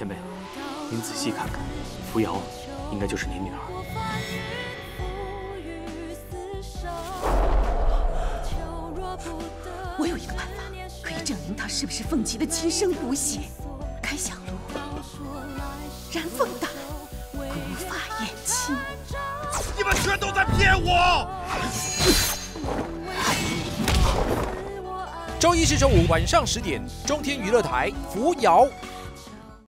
前辈，您仔细看看，扶摇应该就是您女儿。我有一个办法，可以证明她是不是凤琪的亲生骨血。开香炉，燃凤胆，古发眼青。你们全都在骗我！周一至周五晚上十点，中天娱乐台扶摇。